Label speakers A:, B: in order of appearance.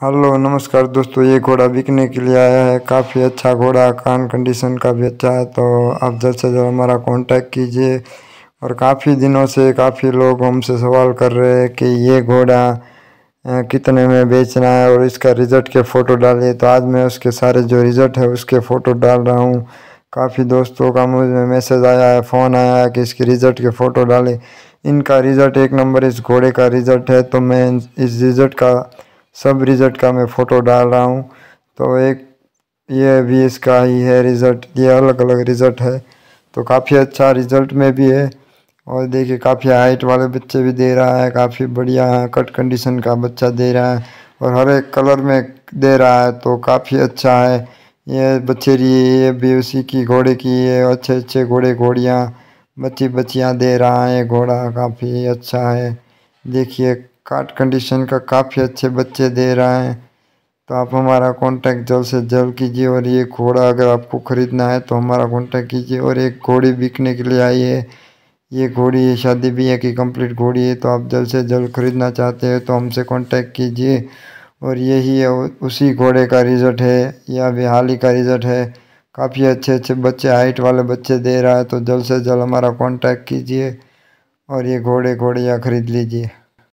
A: Hello, नमस्कार दोस्तों, ये घोड़ा बिकने के लिए आया है। काफ़ी अच्छा घोड़ा, कान कंडीशन का भी अच्छा है तो आप जल्द से जल्द हमारा कांटेक्ट कीजिए। और काफ़ी दिनों से काफ़ी लोग हमसे सवाल कर रहे हैं कि ये घोड़ा कितने में बेचना है और इसका रिज़ल्ट के फ़ोटो डालिए। तो आज मैं उसके सारे जो रिज़ल्ट है, उसके फ़ोटो डाल रहा हूँ। काफ़ी दोस्तों का मुझे मैसेज आया है फ़ोन आया है कि इसके रिज़ल्ट के फ़ोटो डालें। इनका रिज़ल्ट एक नंबर इस घोड़े का रिज़ल्ट है तो मैं इस रिज़ल्ट का सब रिज़ल्ट का मैं फ़ोटो डाल रहा हूँ। तो एक, ये भी इसका ही है रिज़ल्ट ये अलग अलग रिज़ल्ट है। तो काफ़ी अच्छा रिज़ल्ट में भी है। और देखिए, काफ़ी हाइट वाले बच्चे भी दे रहा है, काफ़ी बढ़िया है कट कंडीशन का बच्चा दे रहा है। और हर एक कलर में दे रहा है तो काफ़ी अच्छा है। ये बच्चेरी ये भी उसी की घोड़े की ये अच्छे अच्छे घोड़े घोड़ियाँ बच्ची बच्चियाँ दे रहा है घोड़ा काफ़ी अच्छा है। देखिए काट कंडीशन का काफ़ी अच्छे बच्चे दे रहा है। तो आप हमारा कांटेक्ट जल्द से जल्द कीजिए और ये घोड़ा अगर आपको ख़रीदना है तो हमारा कांटेक्ट कीजिए और एक घोड़ी बिकने के लिए आई है ये घोड़ी है शादी ब्याह की कंप्लीट घोड़ी है तो आप जल्द से जल्द ख़रीदना चाहते हैं तो हमसे कांटेक्ट कीजिए। और यही है, उसी घोड़े का रिज़ल्ट है, या भी हाल ही का रिज़ल्ट है। काफ़ी अच्छे अच्छे बच्चे हाइट वाले बच्चे दे रहा है तो जल्द से जल्द हमारा कांटेक्ट कीजिए और ये घोड़े, घोड़ियाँ ख़रीद लीजिए।